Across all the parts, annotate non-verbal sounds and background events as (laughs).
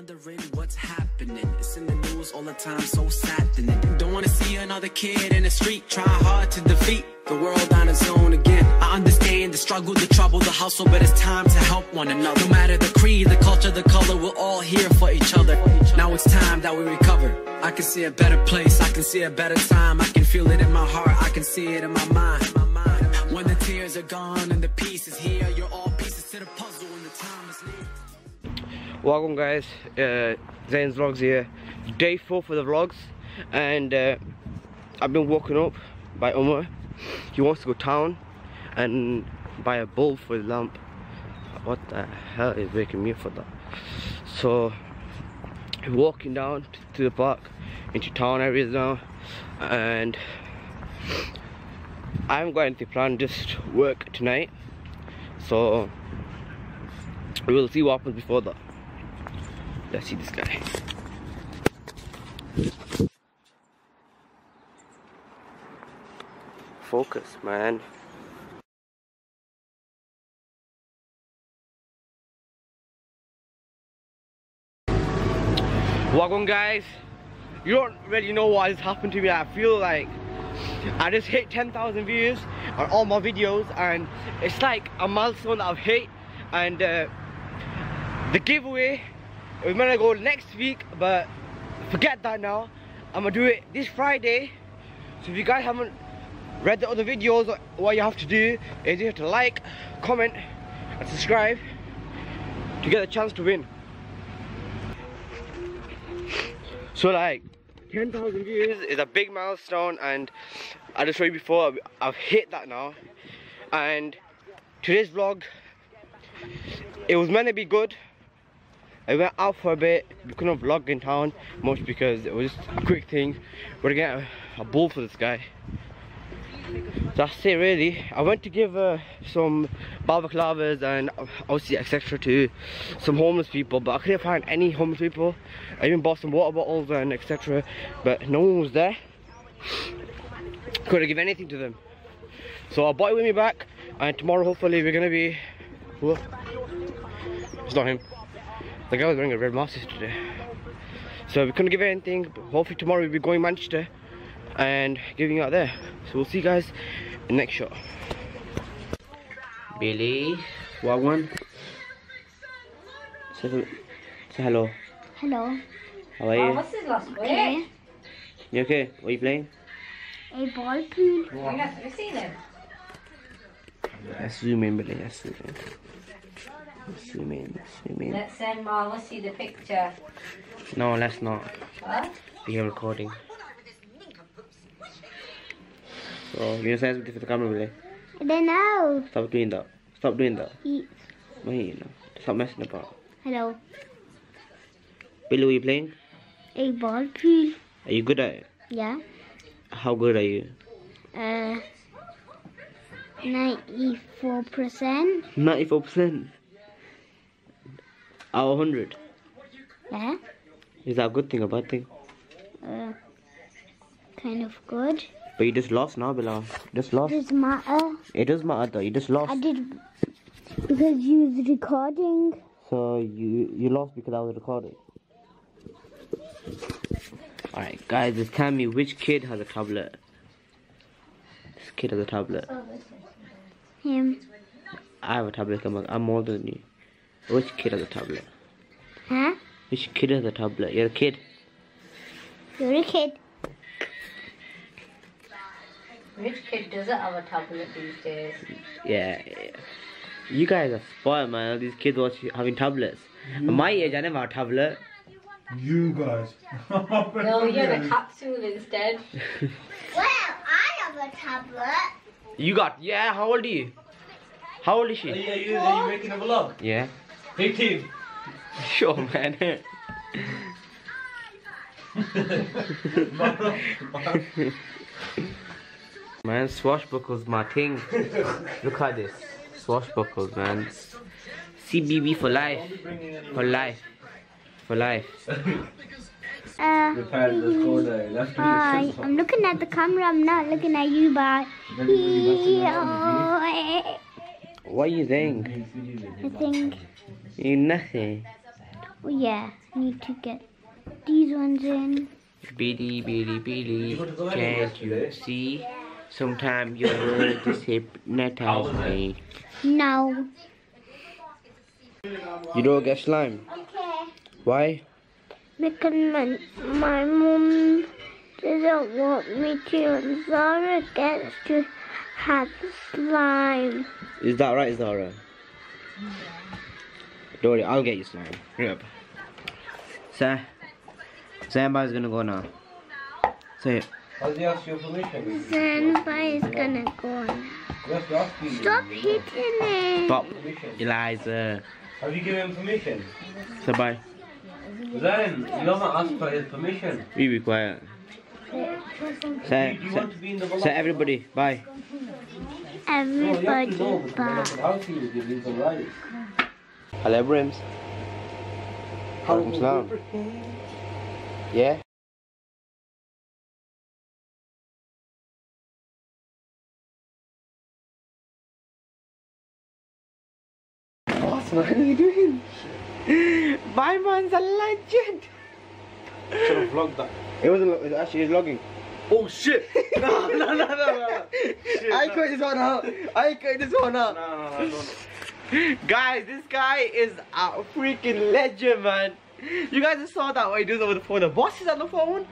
wondering what's happening. It's in the news all the time, so saddening. Don't wanna see another kid in the street, try hard to defeat the world on its own again. I understand the struggle, the trouble, the hustle, but it's time to help one another. No matter the creed, the culture, the color, we're all here for each other. Now it's time that we recover. I can see a better place, I can see a better time. I can feel it in my heart, I can see it in my mind. When the tears are gone and the peace is here, you're all pieces to the puzzle when the time is near. Welcome guys, uh, Zain's Vlogs here. Day 4 for the vlogs and uh, I've been woken up by Omar He wants to go town and buy a bulb for the lamp. What the hell is waking me up for that? So, walking down to the park into town areas now and I am going to plan just work tonight. So, we'll see what happens before that. Let's see this guy. Focus, man. Welcome guys. You don't really know what has happened to me. I feel like I just hit 10,000 views on all my videos and it's like a milestone that I've hit and uh, the giveaway we're gonna go next week but forget that now. I'm gonna do it this Friday. So if you guys haven't read the other videos what you have to do is you have to like comment and subscribe to get a chance to win. So like 10,000 views is a big milestone and I just showed you before I've hit that now. And today's vlog it was meant to be good I went out for a bit we couldn't vlog in town much because it was just a quick thing. We're gonna get a, a bowl for this guy. That's it really. I went to give uh, some balaclavas and obviously etc to some homeless people but I couldn't find any homeless people. I even bought some water bottles and etc but no one was there. Couldn't give anything to them. So I bought it with me back and tomorrow hopefully we're gonna be Whoa. it's not him the guy was wearing a red mask today so we couldn't give anything but hopefully tomorrow we'll be going Manchester and giving out there. So we'll see you guys in the next shot Billy what one? Say, say hello. Hello. how are you? What's his last Okay. you okay? What are you playing? A ball pool. Have you seen him? let's zoom in Billy. Let's zoom in. let's zoom in let's zoom in Let's send Marla see the picture. no let's not What? we are recording so you say something for the camera Billy I don't know. stop doing that stop doing that He- Wait, you know. Stop messing about. Hello. Billy, what are you playing? A ball pool. Are you good at it? Yeah. How good are you? Uh. Ninety-four percent. 94%. Of 100. Yeah. Is that a good thing or bad thing? Uh. Kind of good. But you just lost now, Bilal. Just lost. Doesn't matter. It does matter though. You just lost. I did because you was recording. So you you lost because I was recording. Alright, guys, just tell me which kid has a tablet. This kid has a tablet. Him. I have a tablet. I'm, I'm older than you. Which kid has a tablet? Huh? Which kid has a tablet? You're a kid. You're a kid. Which kid doesn't have a tablet these days? Yeah, yeah. You guys are spoiled, man. All these kids watch having tablets. At my age, I never had a tablet. You guys. (laughs) No, you have a capsule instead. (laughs) Well, I have a tablet. You got, yeah, how old are you? How old is she? Are you, are you making a vlog? Yeah. 18. Sure, man. man, swashbuckles my thing. Look at this. Swashbuckles, man. CBB for life. For life. For life. Uh, hi. I'm looking at the camera. I'm not looking at you, but I What are you saying? I think You nothing. Oh yeah, need to get these ones in. Billy, Billy, Billy, can't you see? Sometimes your (laughs) word is hypnotize me. No. You don't get slime. Okay. Why? Because my, my mom doesn't want me to and Zara gets to have slime. Is that right, Zara? Don't worry, I'll get you slime. Hurry up. Sir, Zamba's gonna go now. Say it. Has he asked your permission? Zanba is gonna go now. Yes, he asked you. Stop hitting it. Stop, Eliza. Have you given him permission? Say bye. Then, you haven't asked for his permission. We be quiet. Say, Do you say, want to be in the vlog? say everybody, bye. No, you have Everybody to know, because when I bye. Hello, Brims. Walaikum salam. Yeah? What's man are you doing? My man's a legend. Should have vlogged that. It wasn't. It was actually he's logging. Oh shit! (laughs) no, no, no, no, no. Shit, I no. cut this one out. I cut this one out. No, no, no, no, no. Guys, this guy is a freaking legend, man. You guys just saw that what he does over the phone. The boss is on the phone,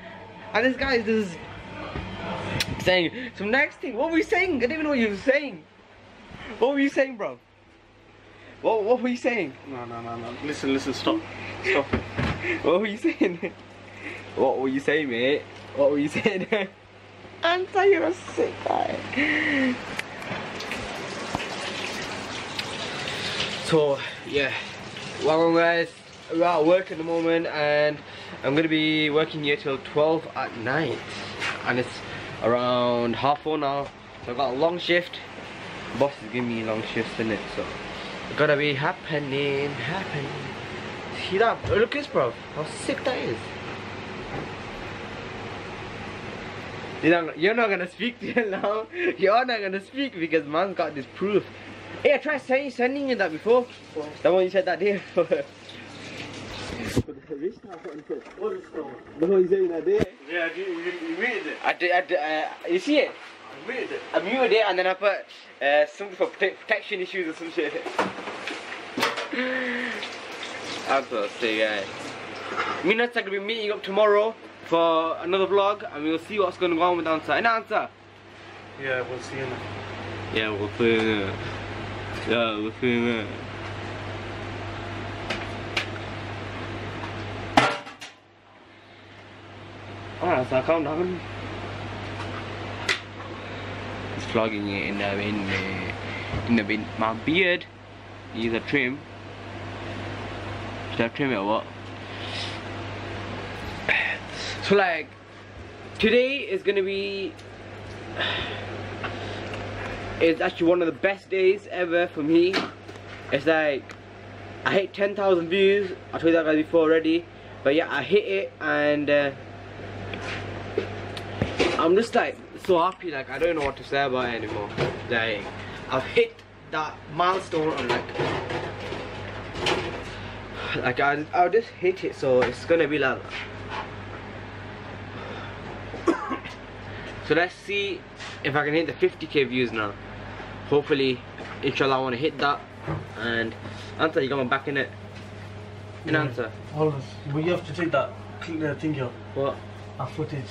and this guy is just saying So next thing. What were you saying? I didn't even know what you were saying. What were you saying, bro? What What were you saying? No, no, no, no. Listen, listen, stop. Stop. (laughs) What were you saying? What were you saying, mate? What were you saying? (laughs) Answer, you're a sick guy. So, yeah. Welcome, guys. We're at work at the moment, and I'm gonna be working here till 12 at night. And it's around half four now. So I've got a long shift. Boss is giving me long shifts in it, so it's gotta be happening, happening. See that? Oh, Look at this, bro. How sick that is. You're not, you're not gonna speak to you now. (laughs) You're not gonna speak because man's got this proof. Hey, I tried sending, sending you that before. That one you said that day. the one you said that day. Yeah, you, you, you muted it. I did, I did, uh, you see it? I muted it. I muted it and then I put uh, something for prote protection issues or some shit. I'm so sick, guys. Me and Nuts are gonna be meeting up tomorrow for another vlog and we'll see what's going on with Answer. And Answer? Yeah, we'll see you now. Yeah, we'll see you Yeah, we'll see you Alright, so calm down. He's flogging it in the wind, in the wind. My beard needs a trim. Should I trim it or what? So like, today is gonna be it's actually one of the best days ever for me. It's like I hit 10,000 views. I told you that guys before already, but yeah, I hit it and uh, I'm just like so happy. Like I don't know what to say about it anymore. Like I've hit that milestone. I'm like, like I I just hit it. So it's gonna be like. (coughs) So let's see if I can hit the 50k views now. Hopefully, inshallah, I want to hit that. And answer, you my back in it. In Yeah. answer. Hold on. You have to take that clear uh, thing out. What? That footage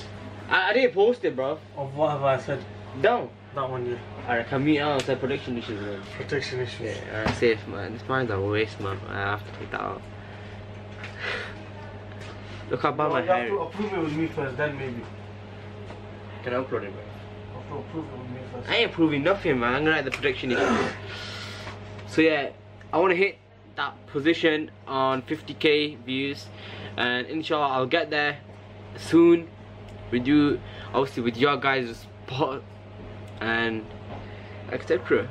I, I didn't post it, bro. of whatever I said. Down. That one, yeah. Alright, can mute out uh, and say production issues, man. Protection issues. Yeah, alright, safe, man. This mine's a waste, man. I have to take that out. (sighs) Look how bad No, my you have hair to approve it with me first, then maybe. Can I upload it, bro? I ain't proving nothing, man. I'm gonna write the prediction. So yeah, I want to hit that position on 50k views, and inshallah I'll get there soon with you, obviously with your guys' support and etc.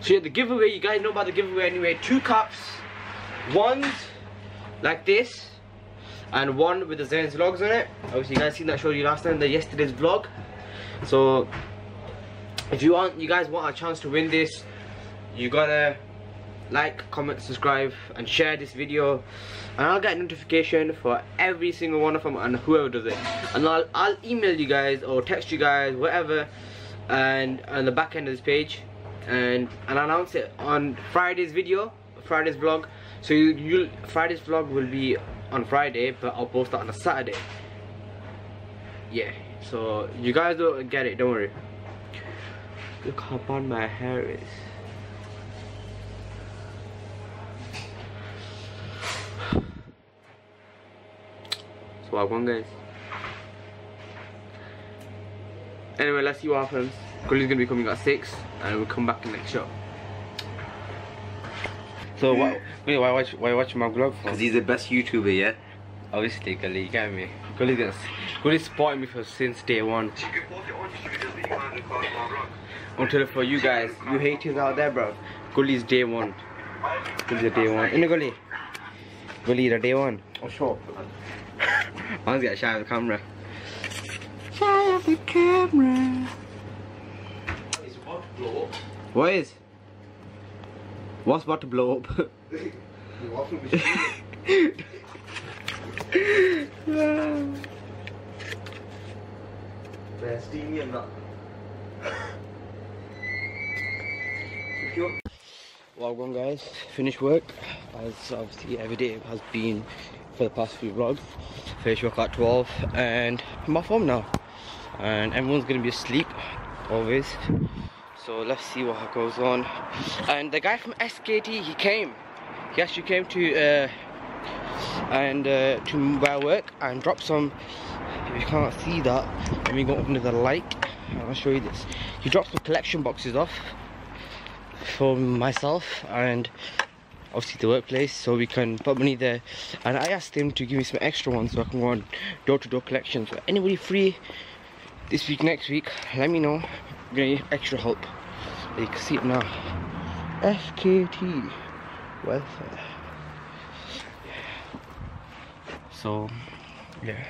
So yeah, the giveaway, you guys know about the giveaway anyway. Two cups, one's like this, and one with the Zain's vlogs on it. Obviously, you guys seen that show you last time, the yesterday's vlog. So if you want, you guys want a chance to win this, you gotta like, comment, subscribe, and share this video. And I'll get a notification for every single one of them and whoever does it. And I'll, I'll email you guys or text you guys, whatever, and on the back end of this page. And, and announce it on Friday's video, Friday's vlog. So you, you Friday's vlog will be on Friday, but I'll post that on a Saturday. Yeah, so you guys don't get it, don't worry. Look how bad my hair is. So I won guys. Anyway, let's see what happens. Gully's gonna be coming at 6 and we'll come back in the next show. So why, wait, why watch why watch my vlog for? Because he's the best YouTuber, yeah? Obviously Gully, you get me. Gully's gonna Gully's supporting me for since day one. Until for you guys, you haters out there bro. Gully's day one. Gully's a day one. In the gully. Gully the day one. Oh, sure. (laughs) Man's got shy of the camera. Shy of the camera. It's about to blow up. What is? What's about to blow up? The washing machine. That. Well done guys, finished work as obviously every day has been for the past few vlogs. Finished work at 12 and I'm off home now. And everyone's gonna be asleep, always. So let's see what goes on. And the guy from SKT, he came. He actually came to uh, and uh, to where I work and dropped some. If you can't see that, let me go under the light. I'll show you this. He dropped some collection boxes off for myself and obviously the workplace so we can put money there. And I asked him to give me some extra ones so I can go on door-to-door collection so anybody free this week next week let me know. I'm gonna need extra help. You can see it now. SKT welfare. So yeah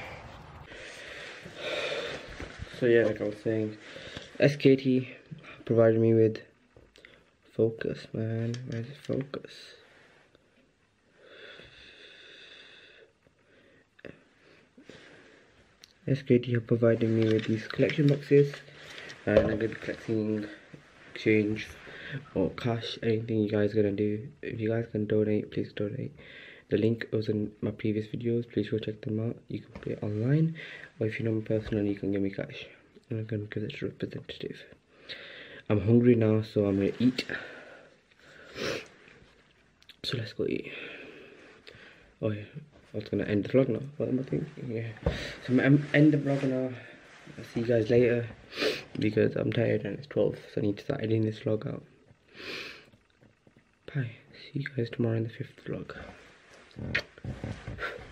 so yeah like I was saying SKT provided me with Focus, man. Where's focus? SKT have provided me with these collection boxes and I'm to be collecting exchange or cash, anything you guys gonna do. If you guys can donate, please donate. The link was in my previous videos, please go check them out. You can it online or if you know me personally, you can give me cash. I'm gonna give it to representative. I'm hungry now, so I'm gonna eat. So let's go eat. Oh yeah, I was gonna end the vlog now. What am I thinking? Yeah. So I'm end the vlog now. I'll see you guys later because I'm tired and it's 12, so I need to start editing this vlog out. Bye. See you guys tomorrow in the fifth vlog. フッ。